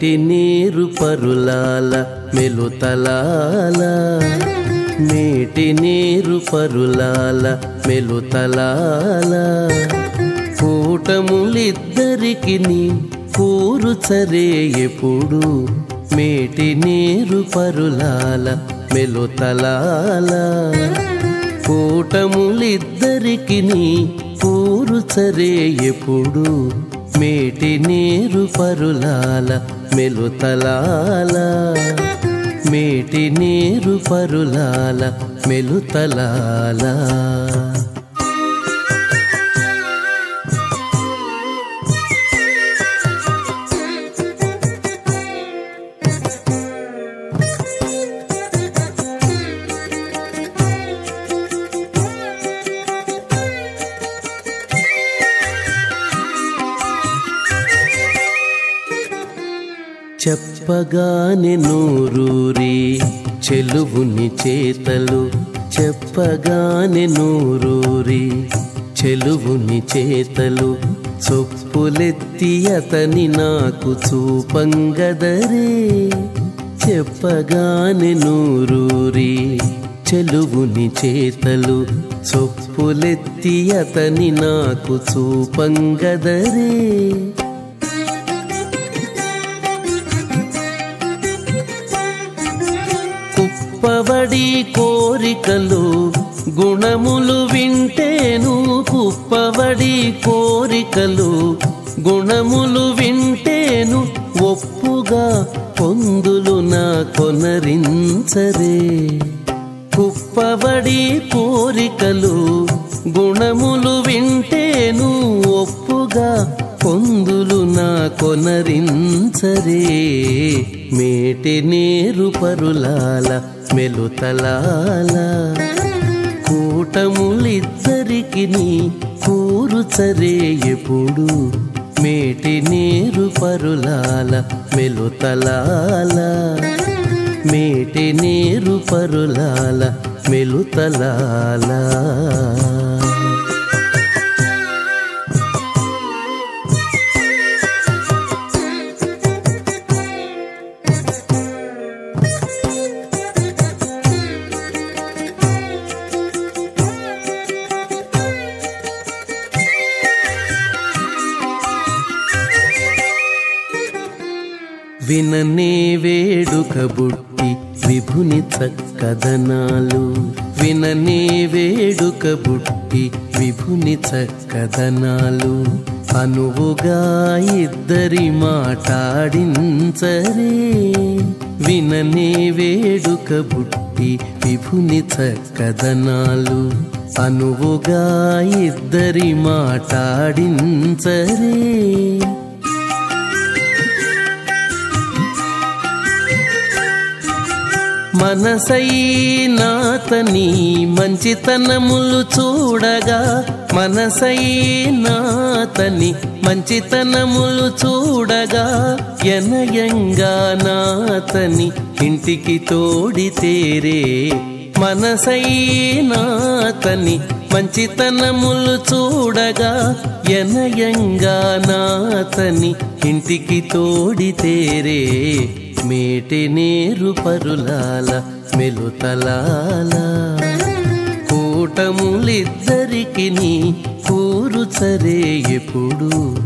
మేటి నీరు పరులాల మెలుతలాల మేటి నీరు పరులాల మెలుతలాల కూటములిద్దరికి నీ కూరు చరే ఎప్పుడు. మేటి నీరు పరులాల మెలుతలాల కూటములిద్దరికి నీ కూరు చరే ఎప్పుడు. మేటి నీరు పరులాల మెలుతలాల మేటి నీరు పరులాల మెలుతలాలా చెప్పగానే నూరూరి చెలువుని చేతలు. చెప్పగానే నూరూరి చెలువుని చేతలు. చొప్పులెత్తి అతని నాకు చూపంగదరే. చెప్పగానే నూరూరి చెలువుని చేతలు. చొప్పులెత్తి అతని నాకు చూపంగదరే. కుప్పవడి కోరికలు గుణములు వింటేను కుప్పవడి కోరికలు గుణములు వింటేను ఒప్పుగా పొందులు నా కొనరించరే. కుప్పవడి కోరికలు గుణములు వింటేను ఒప్పుగా పొందులు నా కొనరించరే. మేటి నీరు పరులాల మెలుతలాల. కూటములిద్దరికి కూరుచరే ఎప్పుడు. మేటి నీరు పరులాల మెలుతలాల. మేటి నీరు పరులాల మెలుతలాల. విననే వేడుక బుట్టి విభుని చక్కదనాలు. విననే వేడుక బుట్టి విభుని చక్కదనాలు. అనువుగా ఇద్దరి మాటాడించరే. విననే వేడుక బుట్టి విభుని చక్కదనాలు. అనువుగా ఇద్దరి మాటాడించరే. మనసైనాతని మంచితనములు చూడగా మనసైనాతని మంచితనములు చూడగా ఎనయంగా నాతని ఇంటికి తోడి తేరే మనసై మనసైనాతని మంచితనములు చూడగా ఎనయంగా నాతని ఇంటికి తోడి తేరే. మేటి నీరు పరులాల మెలుతలాల. కూటములిద్దరికి కూరుచరే ఎప్పుడు.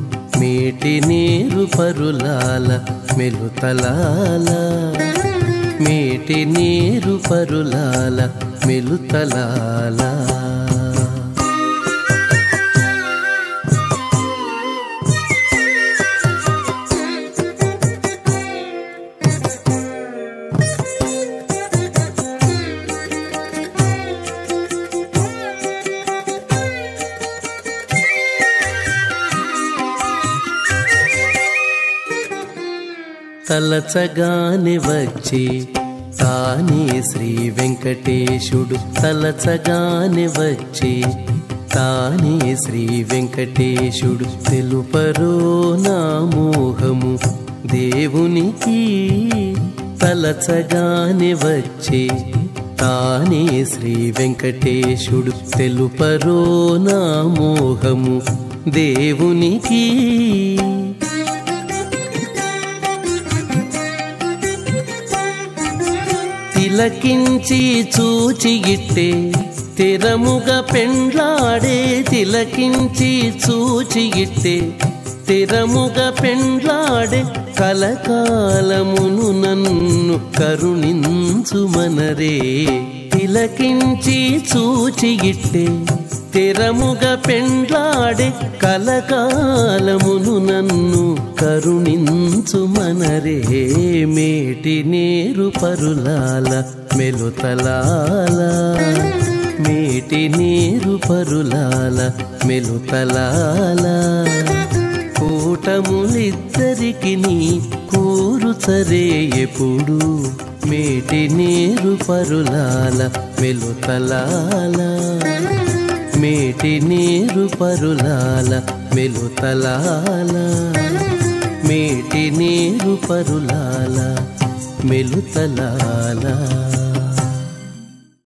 మేటి నీరు పరులాల మెలుతలాల. మేటి నీరు పరులాల మెలుతలాల. తలచగానే వచ్చి తానే శ్రీ వెంకటేశుడు. తలచగానే వచ్చి తానే శ్రీ వెంకటేశుడు. తెలుపరో నా మోహము దేవునికి. తలచగానే వచ్చి తానే శ్రీ వెంకటేశుడు. తెలుపరో నా మోహము దేవునికి. తిలకించి చూచి ఇట్టే. స్థిరముగ పెండ్లాడే తిలకించి చూచి ఇట్టే. స్థిరముగ పెండ్లాడే కలకాలమును నన్ను కరుణించుమనరే. తిలకించి చూచి ఇట్టే. తెరముగా పెండ్లాడే కలకాలమును నన్ను కరుణించుమనరే మేటి నేరు పరులాల మెలుతలాల. మేటి నీరు పరులాల మెలుతలాల. కూటములిద్దరికి నీ కూరుచరే ఎప్పుడు. మేటి నీరు పరులాల మెలుతలాల. మేటి నీరు పరులాల మెలుతలాల. మేటి నీరు పరులాల మెలుతలాల.